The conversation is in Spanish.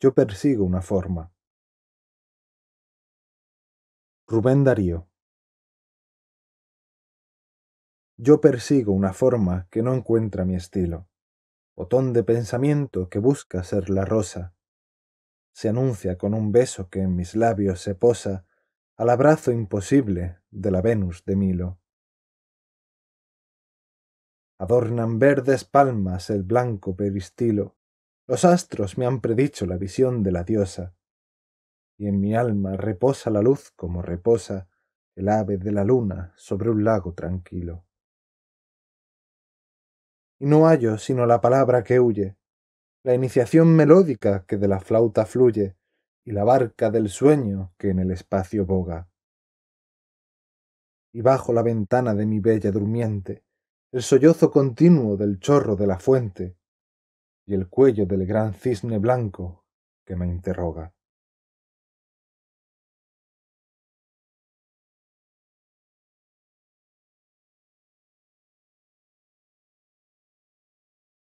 yo persigo una forma. Rubén Darío Yo persigo una forma que no encuentra mi estilo, botón de pensamiento que busca ser la rosa. Se anuncia con un beso que en mis labios se posa al abrazo imposible de la Venus de Milo. Adornan verdes palmas el blanco peristilo, los astros me han predicho la visión de la diosa, y en mi alma reposa la luz como reposa el ave de la luna sobre un lago tranquilo. Y no hallo sino la palabra que huye, la iniciación melódica que de la flauta fluye, y la barca del sueño que en el espacio boga. Y bajo la ventana de mi bella durmiente, el sollozo continuo del chorro de la fuente, y el cuello del gran cisne blanco que me interroga.